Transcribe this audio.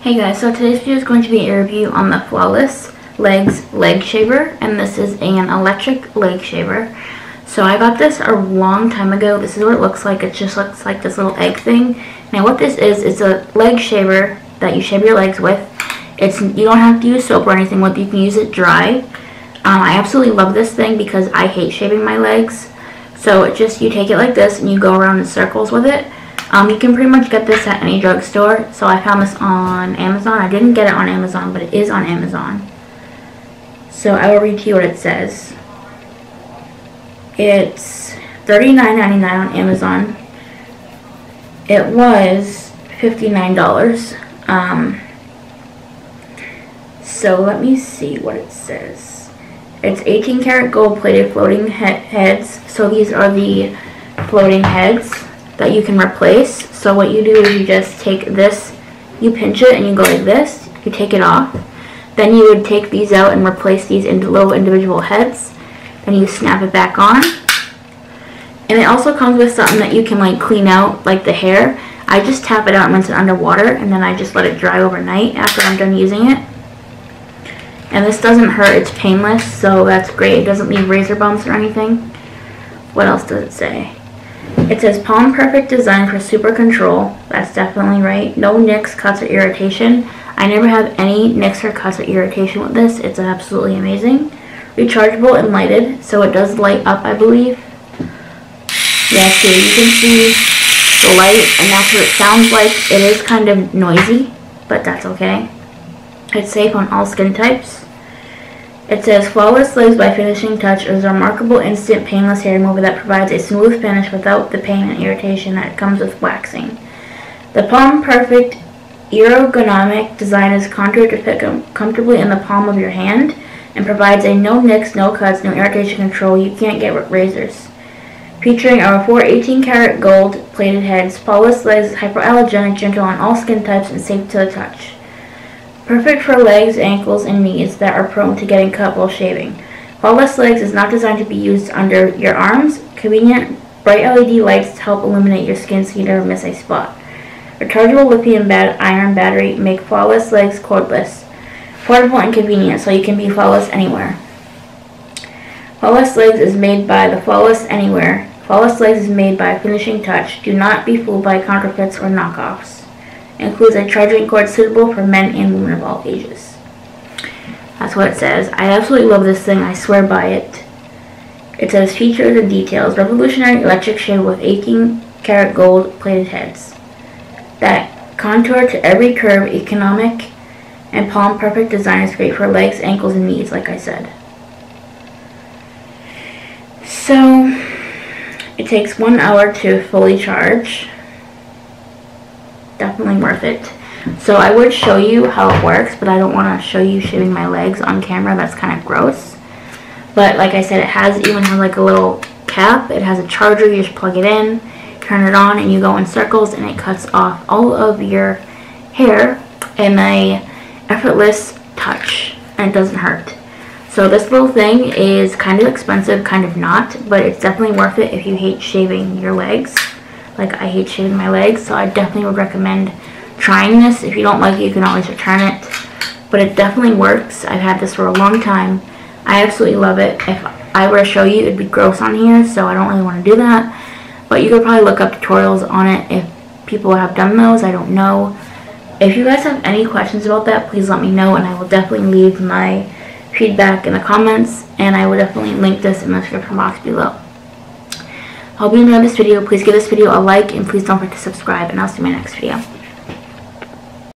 Hey guys, so today's video is going to be a review on the Flawless Legs Leg Shaver, and this is an electric leg shaver. So I got this a long time ago. This is what it looks like. It just looks like this little egg thing. Now what this is, is a leg shaver that you shave your legs with. It's You don't have to use soap or anything with You can use it dry. Um, I absolutely love this thing because I hate shaving my legs. So it just, you take it like this and you go around in circles with it. Um, you can pretty much get this at any drugstore. So I found this on Amazon. I didn't get it on Amazon, but it is on Amazon. So I will read to you what it says. It's $39.99 on Amazon. It was $59. Um, so let me see what it says. It's 18 karat gold plated floating he heads. So these are the floating heads that you can replace. So what you do is you just take this, you pinch it and you go like this, you take it off. Then you would take these out and replace these into little individual heads. Then you snap it back on. And it also comes with something that you can like clean out, like the hair. I just tap it out and rinse it underwater and then I just let it dry overnight after I'm done using it. And this doesn't hurt, it's painless, so that's great. It doesn't leave razor bumps or anything. What else does it say? It says Palm Perfect design for super control. That's definitely right. No nicks, cuts, or irritation. I never have any nicks or cuts or irritation with this. It's absolutely amazing. Rechargeable and lighted, so it does light up, I believe. Yeah, see, you can see the light, and that's what it sounds like. It is kind of noisy, but that's okay. It's safe on all skin types. It says, Flawless Legs by Finishing Touch is a remarkable instant painless hair remover that provides a smooth finish without the pain and irritation that comes with waxing. The Palm Perfect ergonomic design is contoured to fit com comfortably in the palm of your hand and provides a no nicks, no cuts, no irritation control you can't get with razors. Featuring our four 18 karat gold plated heads, Flawless is hypoallergenic, gentle on all skin types, and safe to the touch. Perfect for legs, ankles, and knees that are prone to getting cut while shaving. Flawless Legs is not designed to be used under your arms. Convenient bright LED lights to help illuminate your skin so you never miss a spot. Rechargeable lithium iron battery make Flawless Legs cordless. Portable and convenient so you can be flawless anywhere. Flawless Legs is made by the Flawless Anywhere. Flawless Legs is made by Finishing Touch. Do not be fooled by counterfeits or knockoffs includes a charging cord suitable for men and women of all ages. That's what it says. I absolutely love this thing. I swear by it. It says features and details. Revolutionary electric shave with 18 karat gold plated heads. That contour to every curve, economic and palm perfect design is great for legs, ankles, and knees, like I said. So, it takes one hour to fully charge definitely worth it. So I would show you how it works, but I don't want to show you shaving my legs on camera. That's kind of gross. But like I said, it has even has like a little cap. It has a charger. You just plug it in, turn it on, and you go in circles, and it cuts off all of your hair in a effortless touch, and it doesn't hurt. So this little thing is kind of expensive, kind of not, but it's definitely worth it if you hate shaving your legs. Like I hate shaving my legs, so I definitely would recommend trying this. If you don't like it, you can always return it. But it definitely works. I've had this for a long time. I absolutely love it. If I were to show you, it'd be gross on here, so I don't really want to do that. But you could probably look up tutorials on it if people have done those. I don't know. If you guys have any questions about that, please let me know, and I will definitely leave my feedback in the comments, and I will definitely link this in the description box below. Hope you enjoyed this video. Please give this video a like and please don't forget to subscribe and I'll see you in my next video.